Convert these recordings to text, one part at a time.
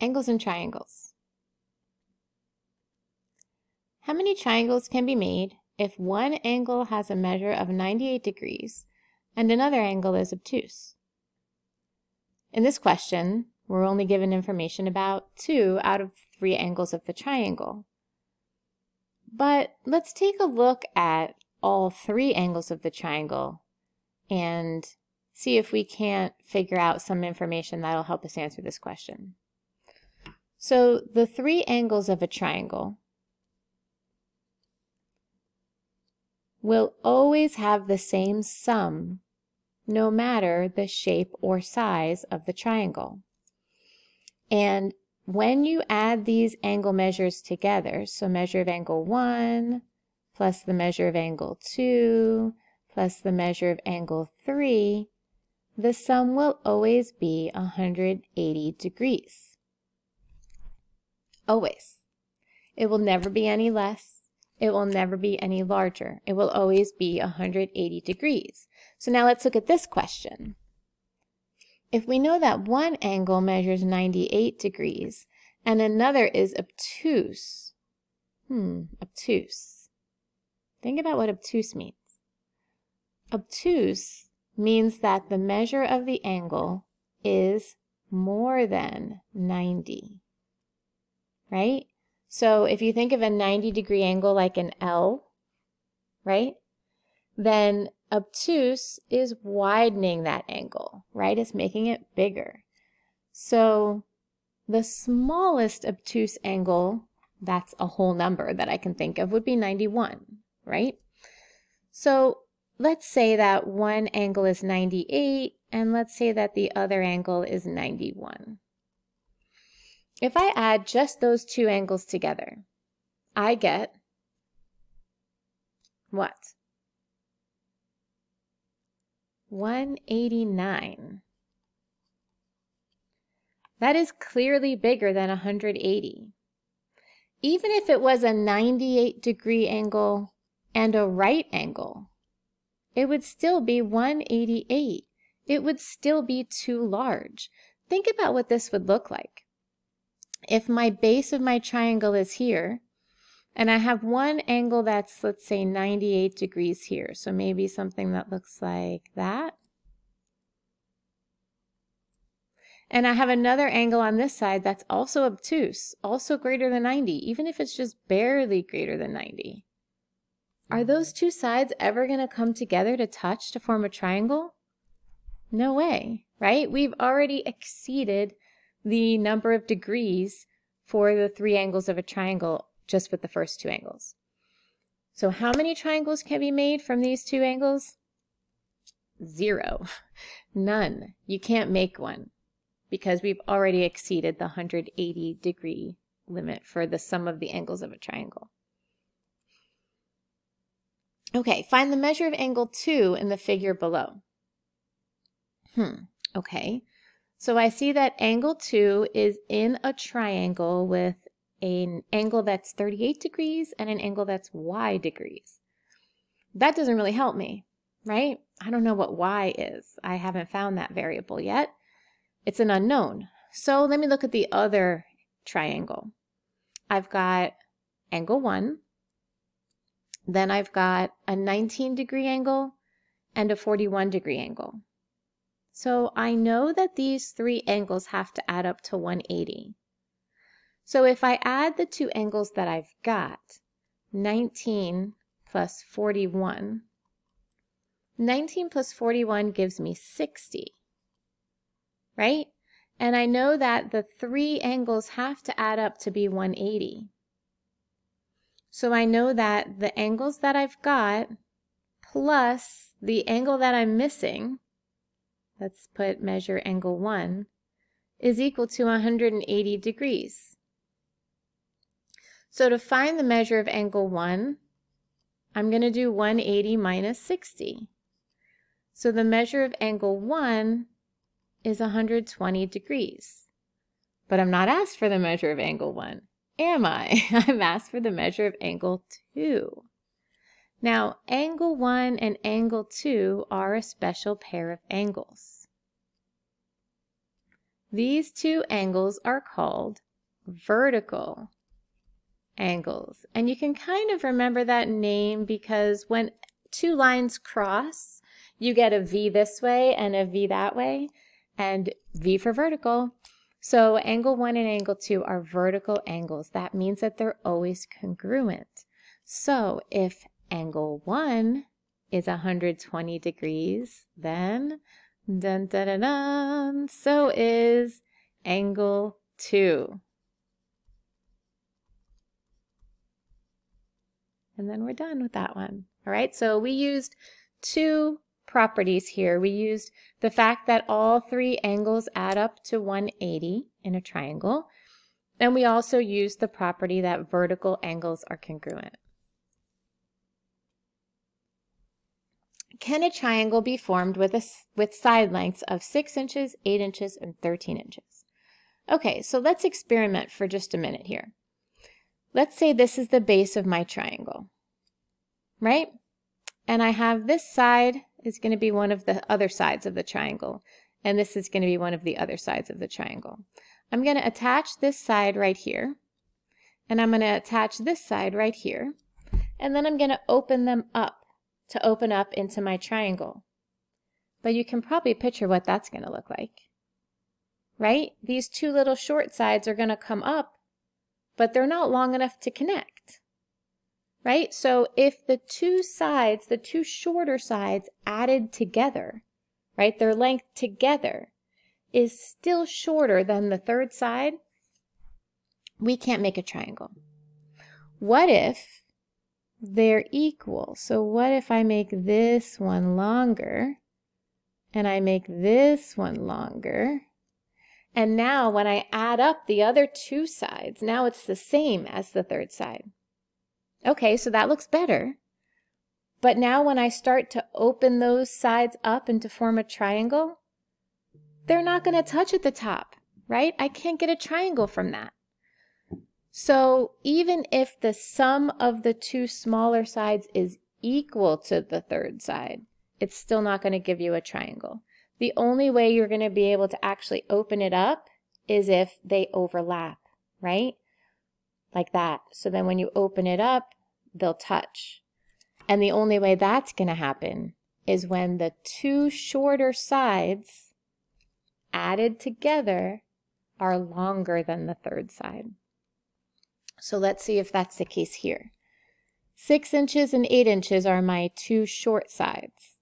Angles and triangles. How many triangles can be made if one angle has a measure of 98 degrees and another angle is obtuse? In this question, we're only given information about two out of three angles of the triangle. But let's take a look at all three angles of the triangle and see if we can't figure out some information that'll help us answer this question. So the three angles of a triangle will always have the same sum no matter the shape or size of the triangle. And when you add these angle measures together, so measure of angle 1 plus the measure of angle 2 plus the measure of angle 3, the sum will always be 180 degrees. Always. It will never be any less. It will never be any larger. It will always be 180 degrees. So now let's look at this question. If we know that one angle measures 98 degrees and another is obtuse, hmm, obtuse. Think about what obtuse means. Obtuse means that the measure of the angle is more than 90, right? So if you think of a 90 degree angle like an L, right? Then obtuse is widening that angle, right? It's making it bigger. So the smallest obtuse angle, that's a whole number that I can think of, would be 91, right? So let's say that one angle is 98, and let's say that the other angle is 91. If I add just those two angles together, I get what? 189. That is clearly bigger than 180. Even if it was a 98 degree angle and a right angle, it would still be 188. It would still be too large. Think about what this would look like. If my base of my triangle is here, and I have one angle that's, let's say, 98 degrees here. So maybe something that looks like that. And I have another angle on this side that's also obtuse, also greater than 90, even if it's just barely greater than 90. Are mm-hmm. those two sides ever going to come together to touch to form a triangle? No way, right? We've already exceeded the number of degrees for the three angles of a triangle just with the first two angles. So how many triangles can be made from these two angles? Zero. None. You can't make one because we've already exceeded the 180 degree limit for the sum of the angles of a triangle. Okay, find the measure of angle 2 in the figure below. Hmm, okay. So I see that angle 2 is in a triangle with an angle that's 38 degrees and an angle that's y degrees. That doesn't really help me, right? I don't know what y is. I haven't found that variable yet. It's an unknown. So let me look at the other triangle. I've got angle 1, then I've got a 19 degree angle and a 41 degree angle. So I know that these three angles have to add up to 180. So if I add the two angles that I've got, 19 plus 41, 19 plus 41 gives me 60, right? And I know that the three angles have to add up to be 180. So I know that the angles that I've got plus the angle that I'm missing, let's put measure angle 1, is equal to 180 degrees. So to find the measure of angle 1, I'm going to do 180 minus 60. So the measure of angle 1 is 120 degrees. But I'm not asked for the measure of angle 1, am I? I'm asked for the measure of angle 2. Now, angle 1 and angle 2 are a special pair of angles. These two angles are called vertical angles. And you can kind of remember that name because when two lines cross, you get a V this way and a V that way, and V for vertical. So angle 1 and angle 2 are vertical angles. That means that they're always congruent. So if angle 1 is 120 degrees, then dun, dun, dun, dun, so is angle 2. And then we're done with that one. All right, so we used two properties here. We used the fact that all three angles add up to 180 in a triangle. And we also used the property that vertical angles are congruent. Can a triangle be formed with, a, with side lengths of 6 inches, 8 inches, and 13 inches? Okay, so let's experiment for just a minute here. Let's say this is the base of my triangle, right? And I have this side is going to be one of the other sides of the triangle, and this is going to be one of the other sides of the triangle. I'm going to attach this side right here, and I'm going to attach this side right here, and then I'm going to open them up to open up into my triangle. But you can probably picture what that's going to look like. Right? These two little short sides are going to come up, but they're not long enough to connect. Right? So if the two sides, the two shorter sides added together, right, their length together is still shorter than the third side, we can't make a triangle. What if they're equal. So what if I make this one longer and I make this one longer? And now when I add up the other two sides, now it's the same as the third side. Okay, so that looks better. But now when I start to open those sides up and to form a triangle, they're not going to touch at the top, right? I can't get a triangle from that. So even if the sum of the two smaller sides is equal to the third side, it's still not going to give you a triangle. The only way you're going to be able to actually open it up is if they overlap, right? Like that. So then when you open it up, they'll touch. And the only way that's going to happen is when the two shorter sides added together are longer than the third side. So let's see if that's the case here. 6 inches and 8 inches are my two short sides.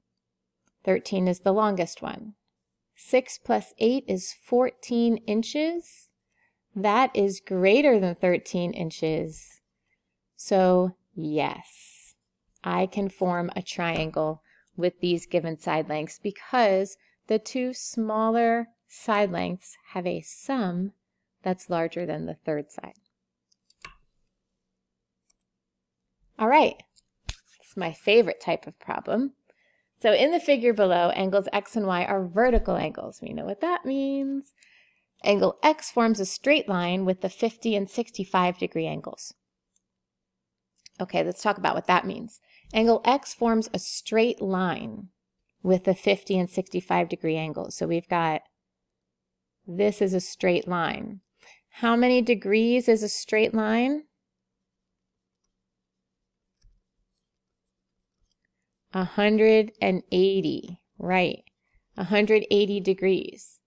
13 is the longest one. 6 plus 8 is 14 inches. That is greater than 13 inches. So yes, I can form a triangle with these given side lengths because the two smaller side lengths have a sum that's larger than the third side. All right, it's my favorite type of problem. So in the figure below, angles x and y are vertical angles. We know what that means. Angle x forms a straight line with the 50 and 65 degree angles. Okay, let's talk about what that means. Angle x forms a straight line with the 50 and 65 degree angles. So we've got, this is a straight line. How many degrees is a straight line? 180, right, 180 degrees.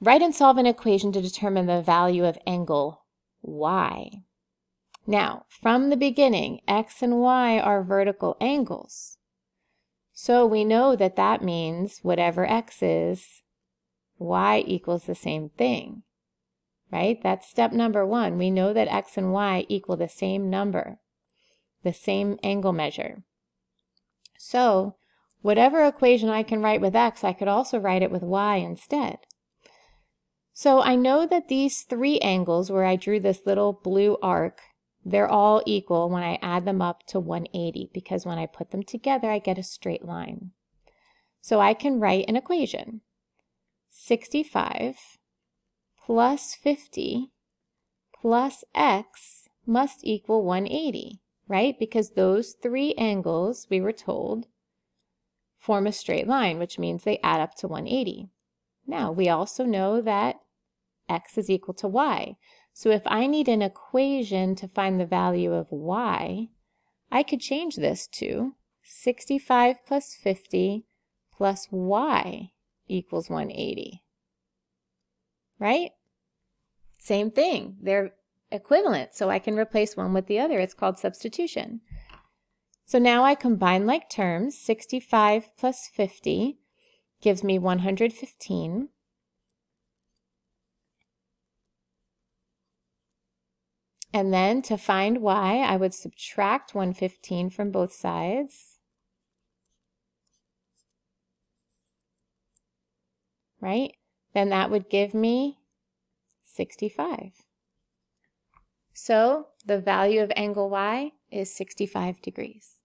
Write and solve an equation to determine the value of angle y. Now, from the beginning, x and y are vertical angles. So we know that that means whatever x is, y equals the same thing, right? That's step number one. We know that x and y equal the same number, the same angle measure. So whatever equation I can write with x, I could also write it with y instead. So I know that these three angles where I drew this little blue arc, they're all equal when I add them up to 180 because when I put them together, I get a straight line. So I can write an equation. 65 plus 50 plus x must equal 180 right? Because those three angles, we were told, form a straight line, which means they add up to 180. Now, we also know that x is equal to y. So if I need an equation to find the value of y, I could change this to 65 plus 50 plus y equals 180. Right? Same thing. They're equivalent, so I can replace one with the other. It's called substitution. So now I combine like terms. 65 plus 50 gives me 115. And then to find y, I would subtract 115 from both sides. Right? Then that would give me 65. So the value of angle y is 65 degrees.